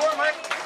score, Mike?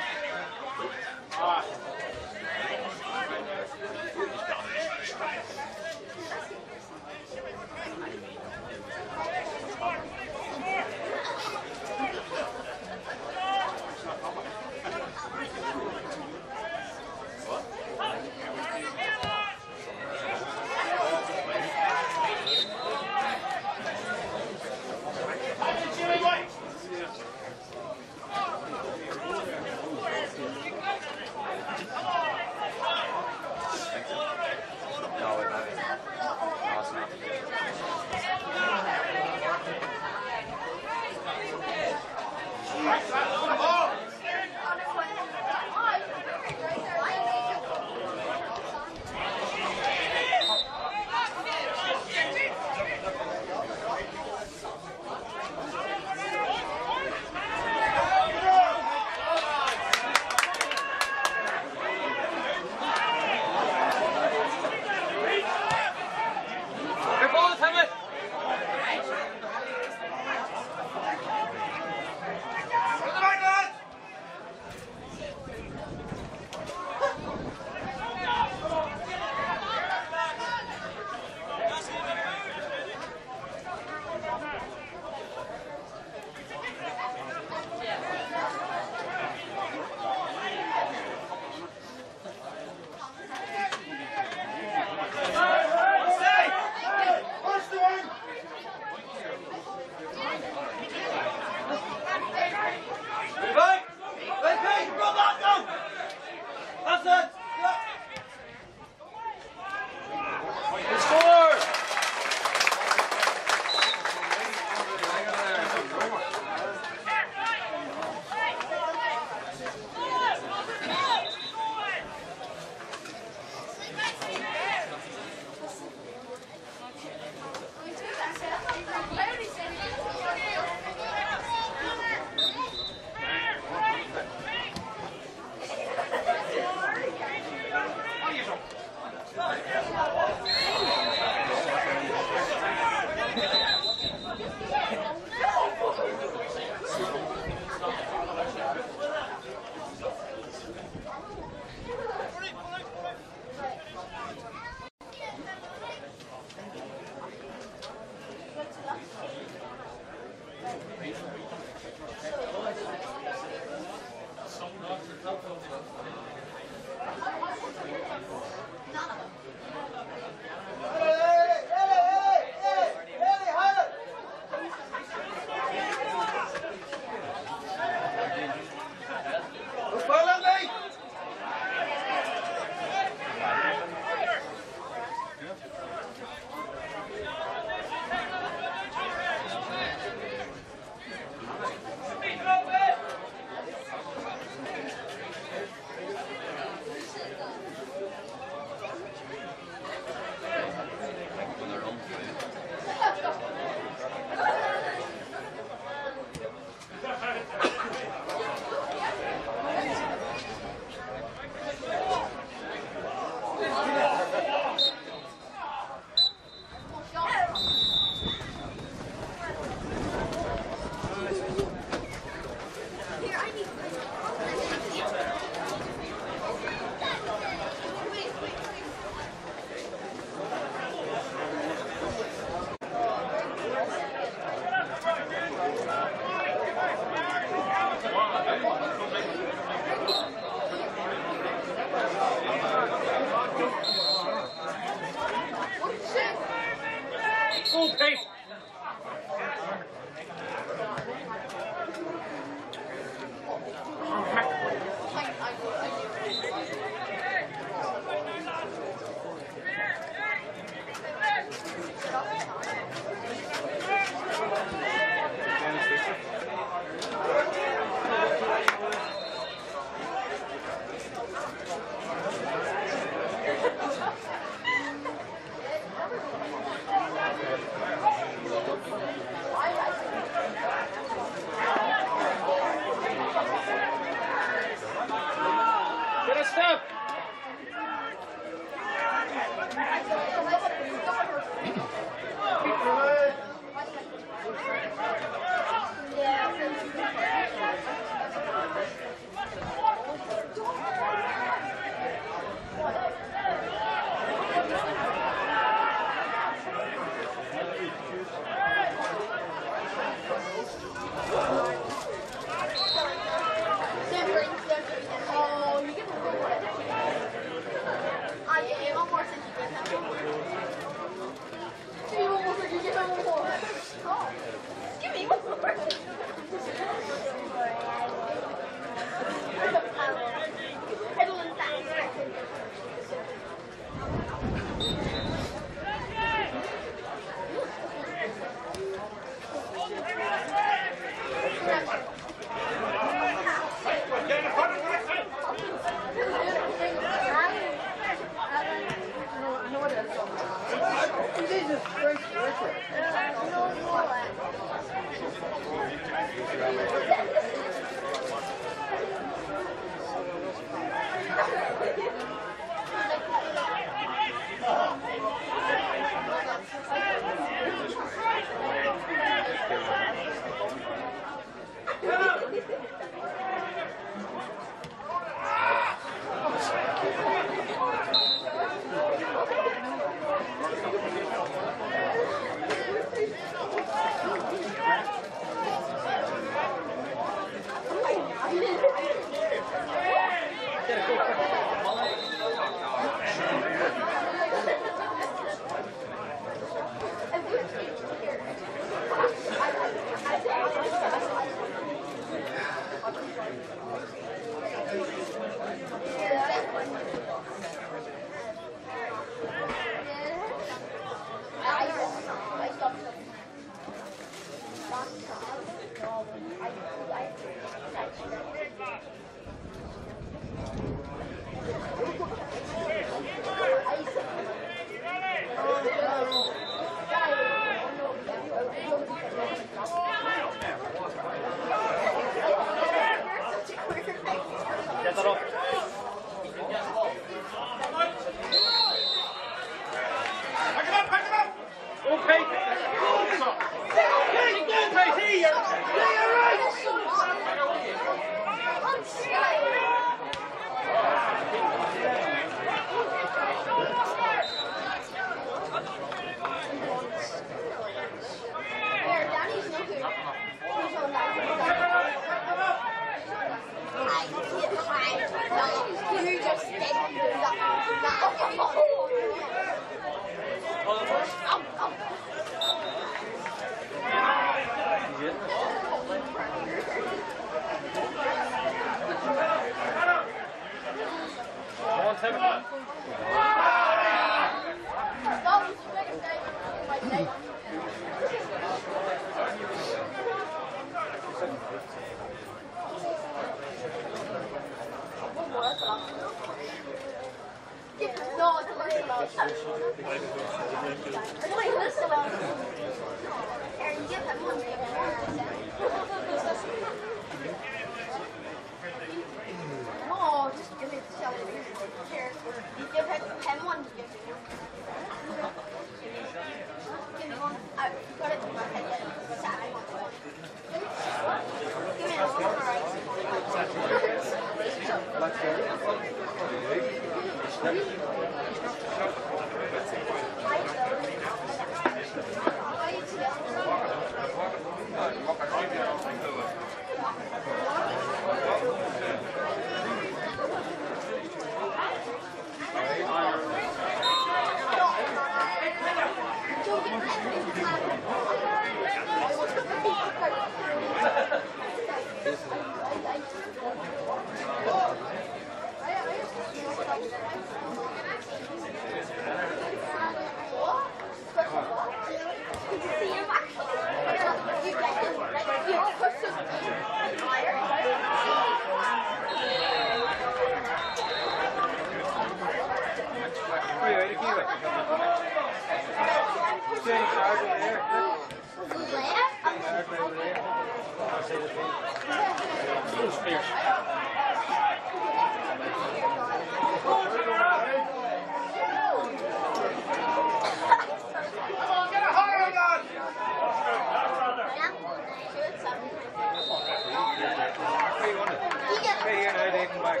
they come back.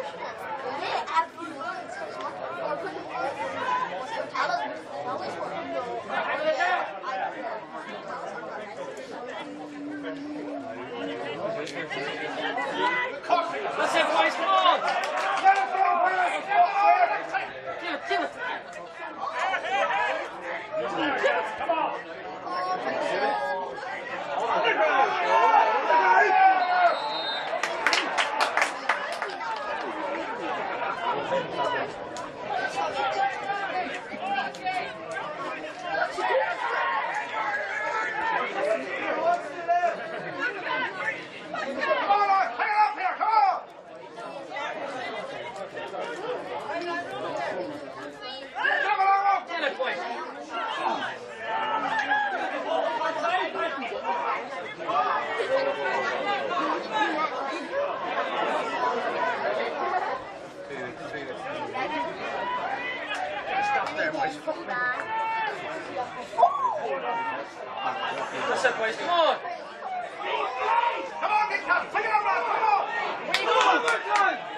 Let's have Weiss there, boys. Boys. Come on. Come on, get up! Take it Come on. Come on.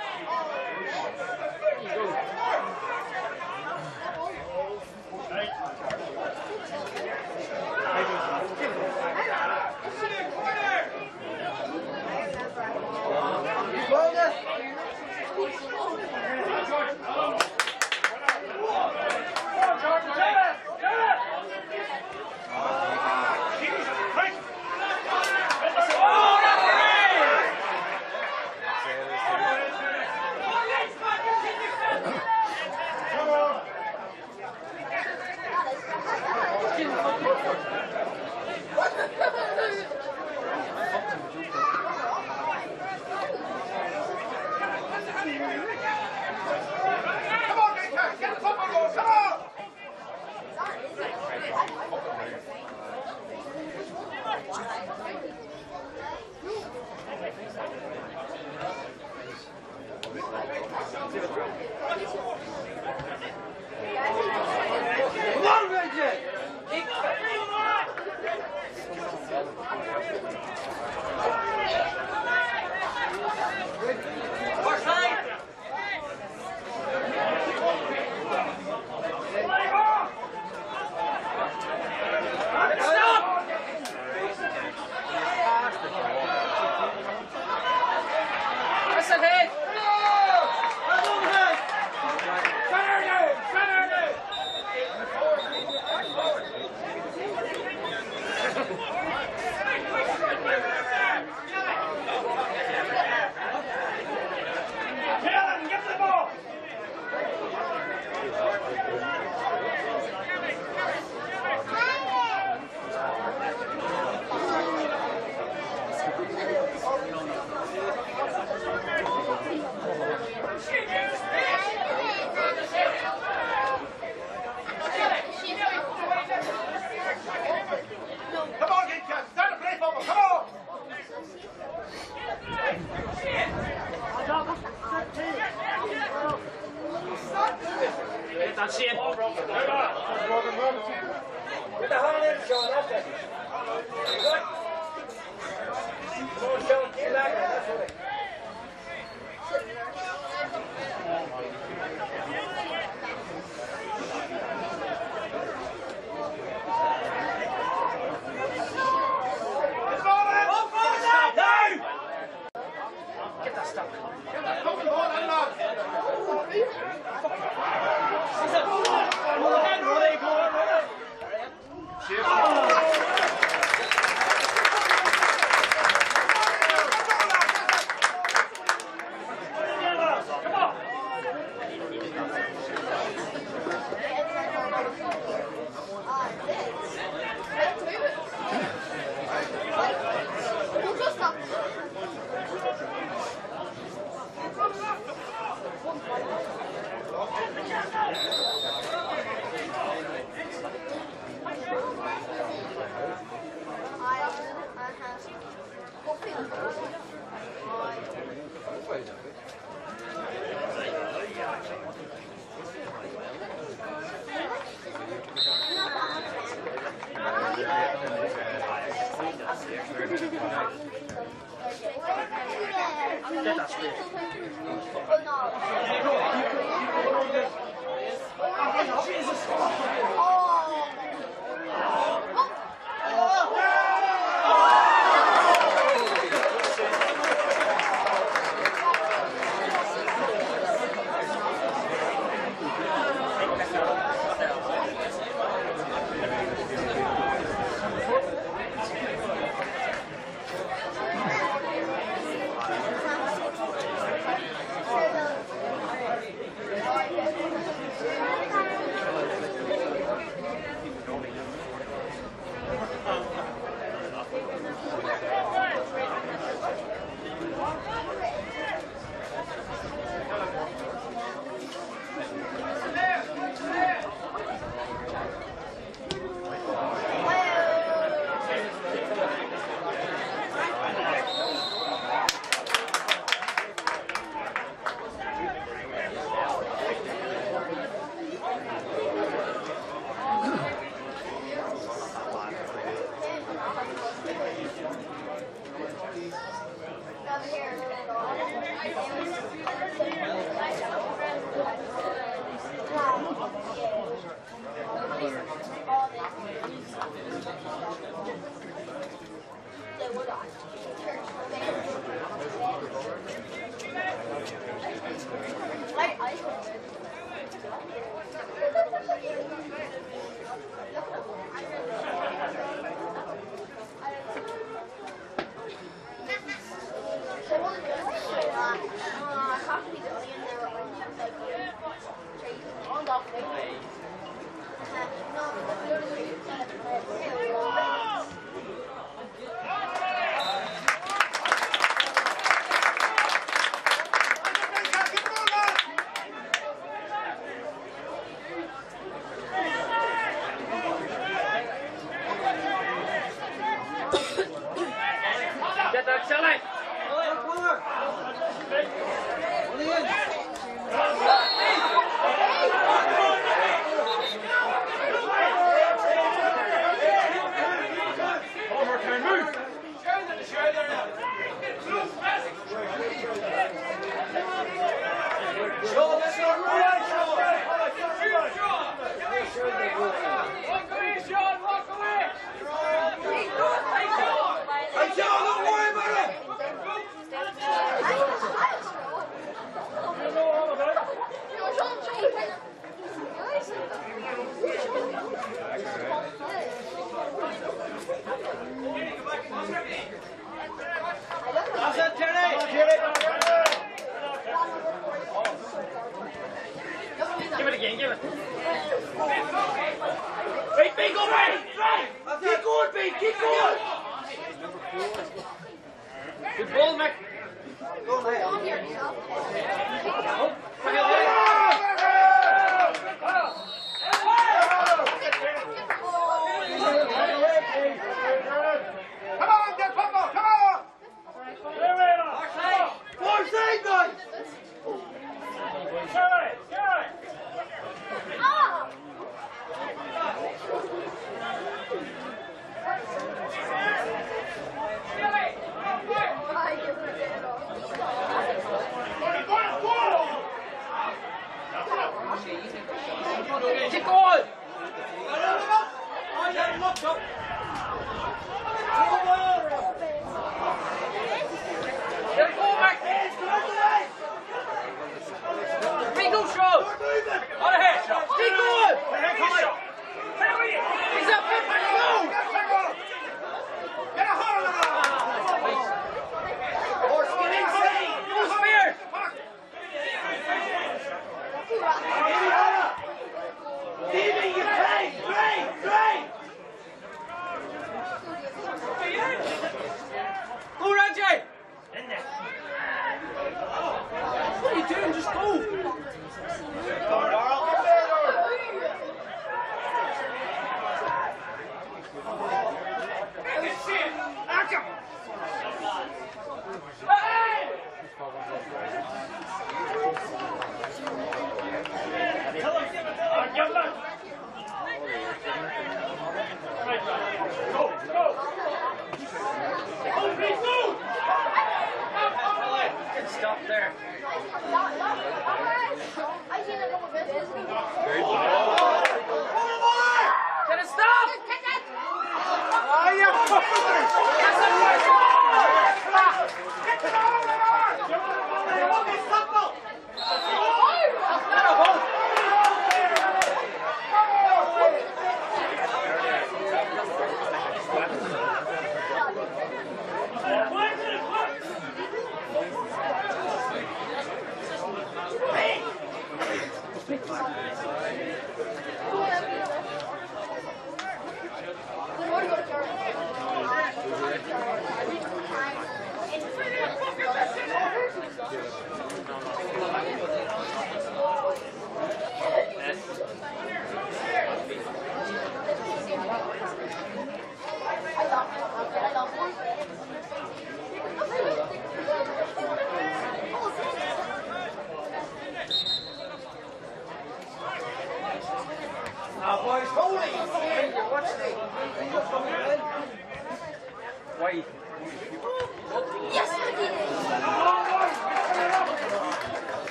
Oh,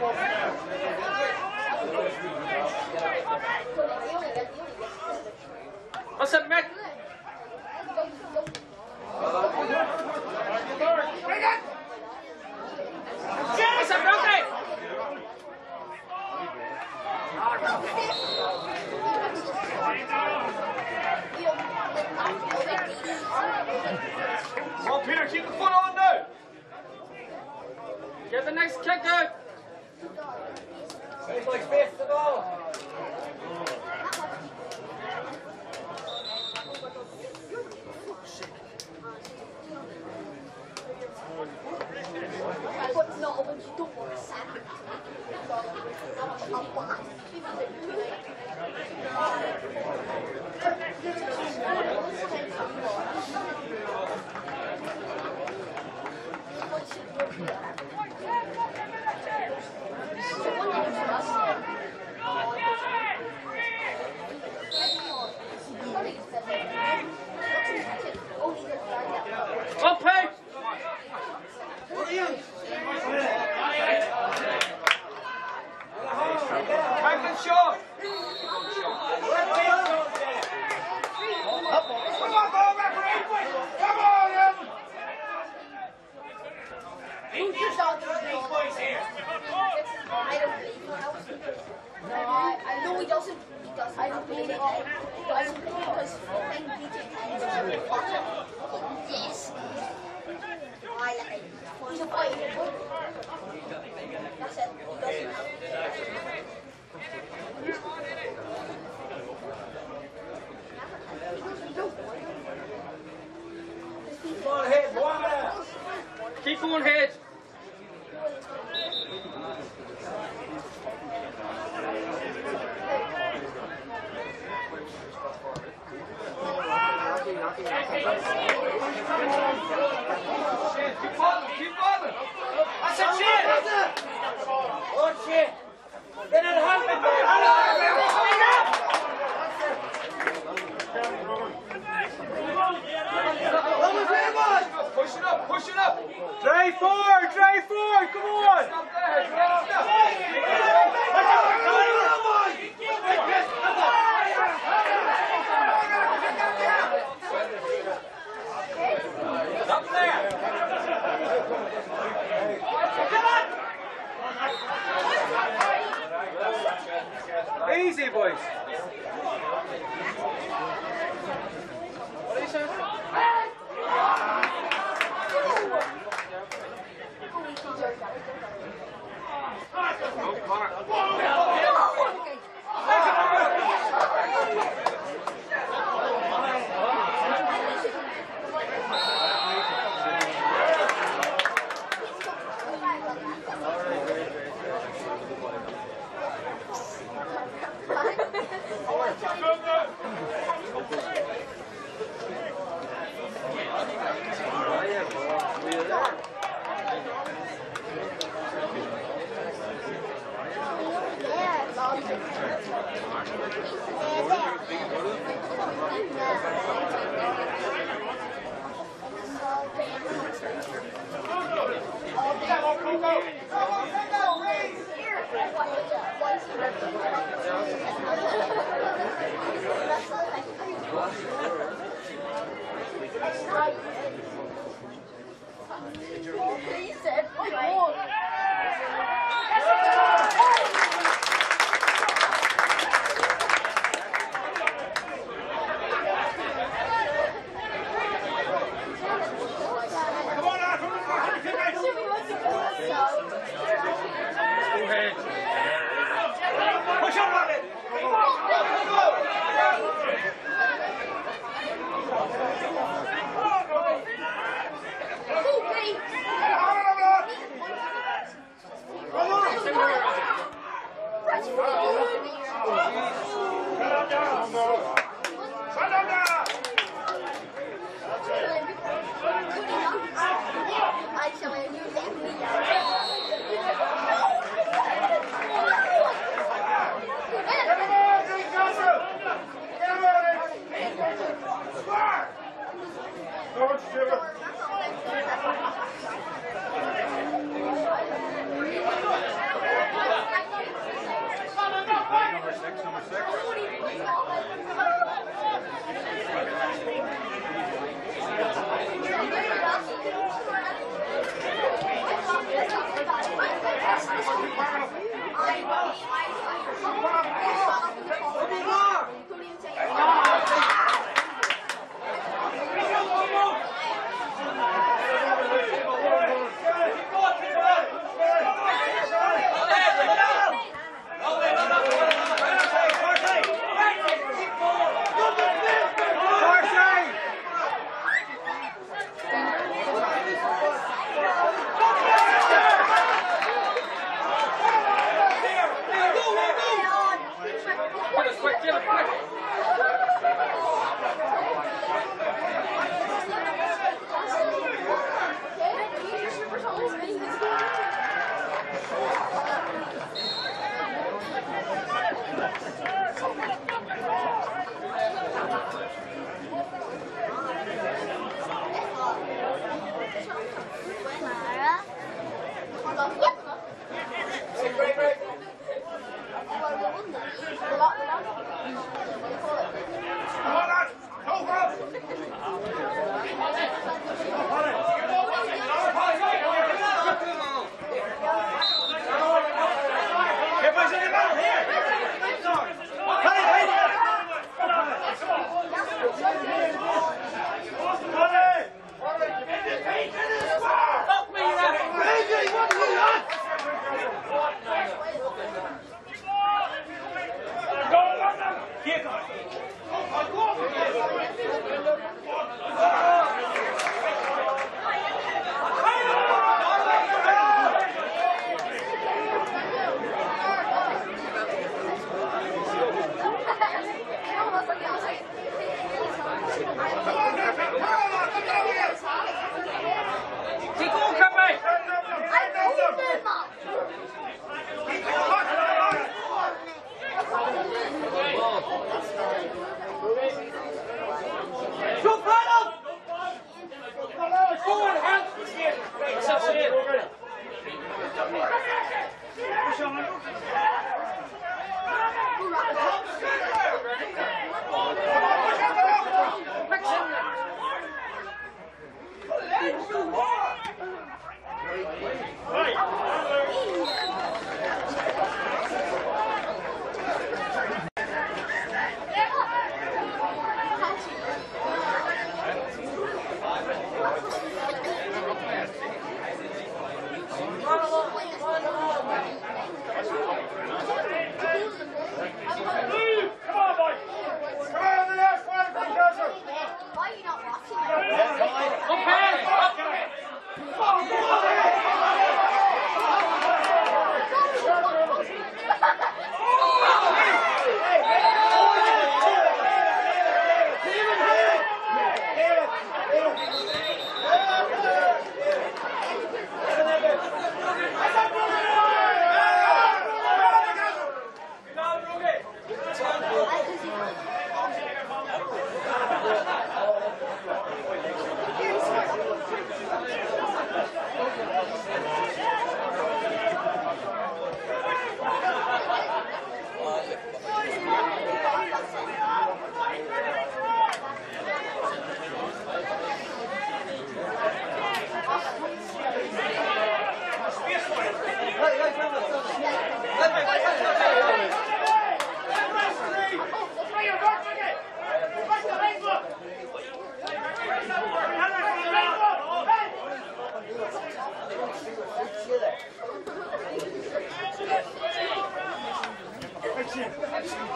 That's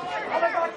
Oh my God.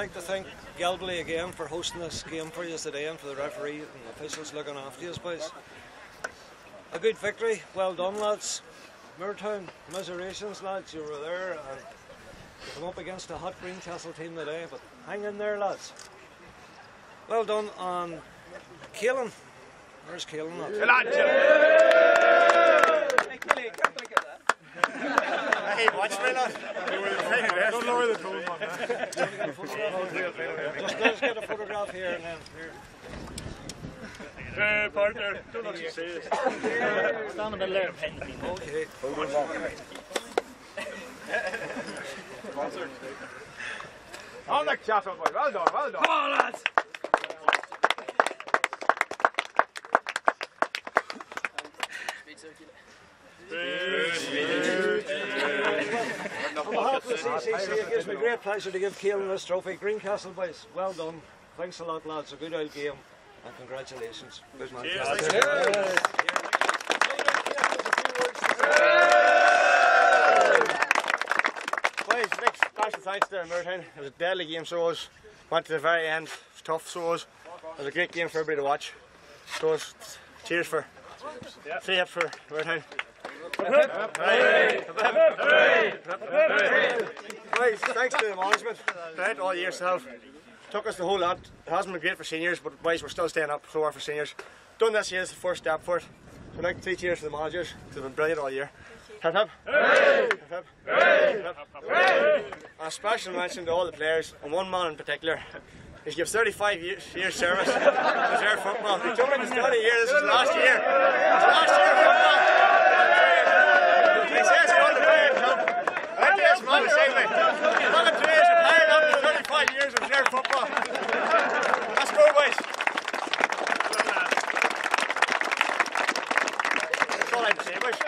Like to thank Galbally again for hosting this game for you today and for the referee and the officials looking after you, boys. A good victory, well done, lads. Moortown Miserations, lads, you were there and you come up against a hot Greencastle team today, but hang in there, lads. Well done on Caolan. Where's Caolan? Hey, watch me now. Don't lower the tone, man. Just let's get a photograph here and then here. Look so serious. Stand in the there. Okay. On the cattle, boy. Well done, well done. Come on, lads. On behalf of the CCC, it gives me great pleasure to give Caolan this trophy. Greencastle boys, well done. Thanks a lot, lads. A good old game, and congratulations. Good man. Boys, big special thanks to Moortown. It was a deadly game, so it was. Went to the very end. It was tough, so it was. It was a great game for everybody to watch. So it was, cheers for. Three up for Moortown. Boys, thanks to the management. Throughout all years to have took us the whole lot. It hasn't been great for seniors, but boys, we're still staying up so far for seniors. Done this year is the first step for it. So I'd like to three cheers for the managers. They've been brilliant all year. Hip hip. Hip hip. Hip hip. And a special mention to all the players, and one man in particular. He's given 35 years, years service in reserve football. He told me at the start year, this is last year. It's last year football. He says he wants to play club. I think this man is saying, like, look at today's retired after 35 years of reserve football. Let's go, boys. That's all I have to say, boys.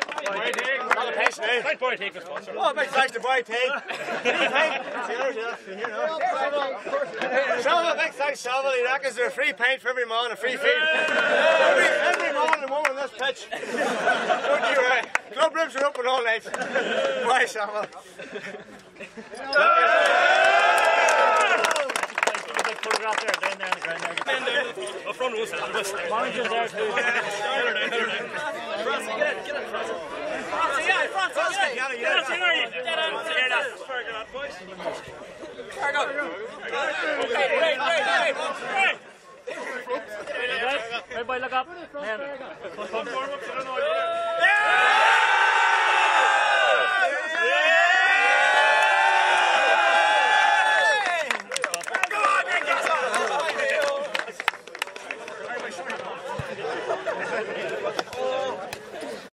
Not a pace now. Thank boy, take this one. Oh, big thanks to Boy Teague. Salva, big thanks, Salva. He reckons there's a free paint for every man, a free feed. every, every man and woman on this pitch. Don't you uh, right? Club rooms are open all night. Bye, Salva. Big photograph there, down there on the ground. Up front, who's that? Manager's there too. Get boys. Wait. Everybody look up. Man. Come forward to the noise.